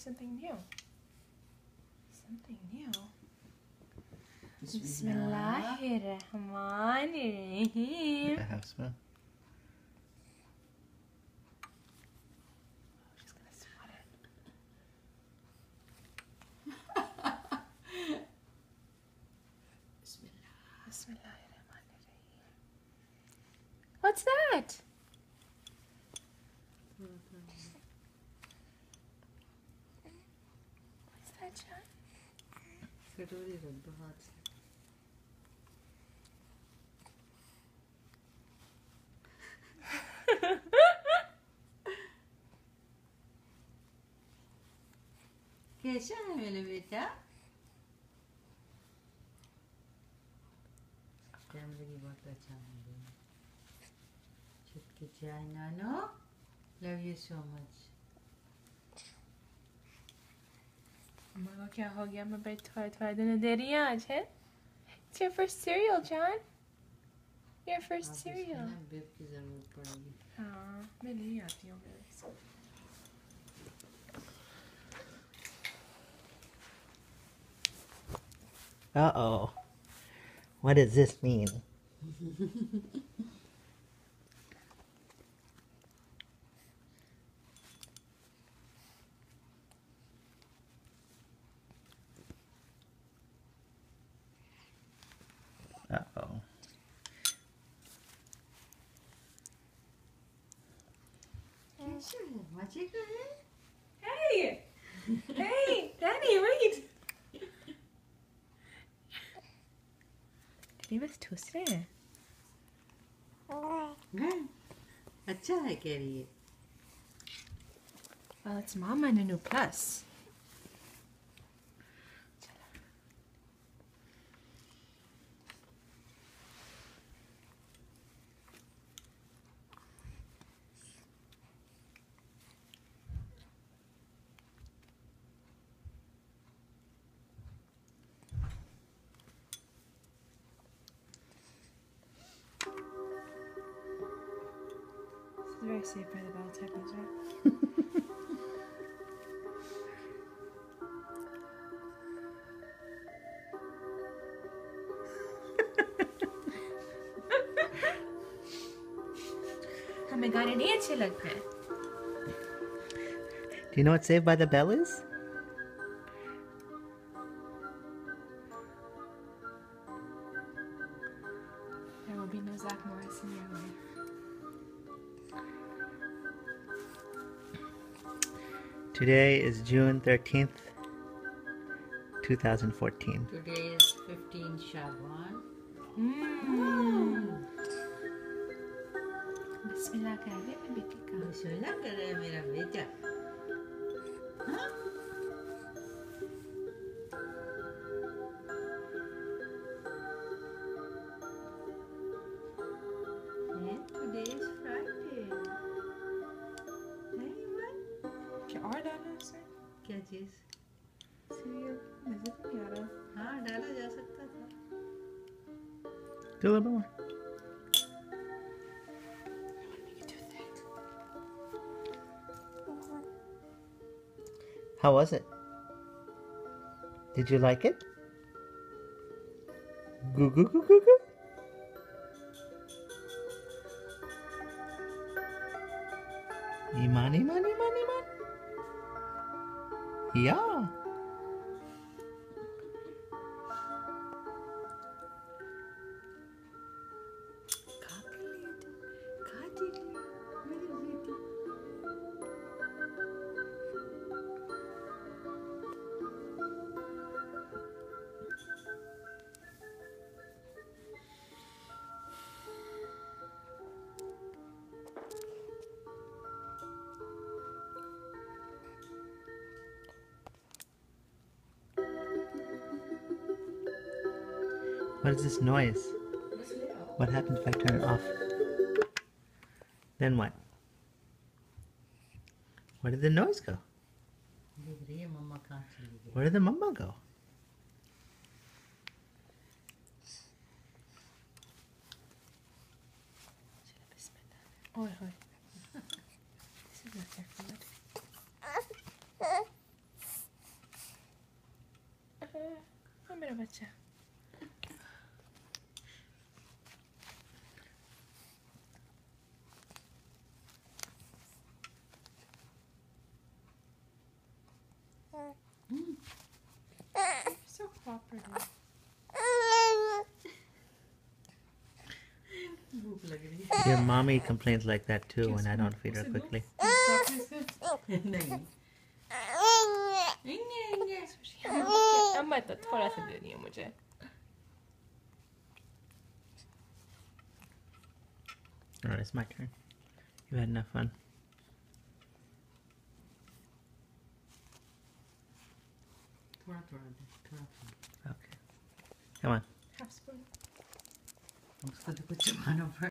something new. Something new. Bismillahirrahmanirrahim. I have smell. Just gonna swat it. Bismillah. Bismillahirrahmanirrahim. What's that? कटोरी रख दो हाथ से कैसा है मेरे बेटा कैमरे की बहुत अच्छा है चुटकी चाय नानो लव यू सो मच अम्मा को क्या हो गया मैं भाई थोड़ा थोड़ा दिन दे रही हूँ आज है It's your first cereal, John. Your first cereal. Babe की जरूरत पड़ेगी हाँ मैं नहीं आती हूँ मेरे से Uh oh. What does this mean? कैसा है मजे का है Hey! Hey! Daddy, wait! Daddy was toasted. हाँ, अच्छा है कह रही है Well, it's Mama and a new plus. very safe by the bell techniques, right? हमें गाने नहीं अच्छे लगते हैं Do you know what Saved by the Bell is? There will be no Zach Morris in your Today is June 13th, 2014. Today is 15 Shaban. Mm. Bismillah Bismillah. और डालना है उसमें क्या चीज सीरियल नजर तो नहीं आ रहा हाँ डाला जा सकता था Do a little bit more. make it too thick How was it? Did you like it? Goo goo goo goo goo. Iman, iman, iman, iman. Yeah. What is this noise? What happens if I turn it off? Then what? Where did the noise go? Where did the mama go? This is not. Come here. Mm. You're so cooperative. Your mommy complains like that too when I don't feed her quickly. اما Alright, it's my turn. You had enough fun. not Okay. Come on. Half spoon. Looks good to put your on over.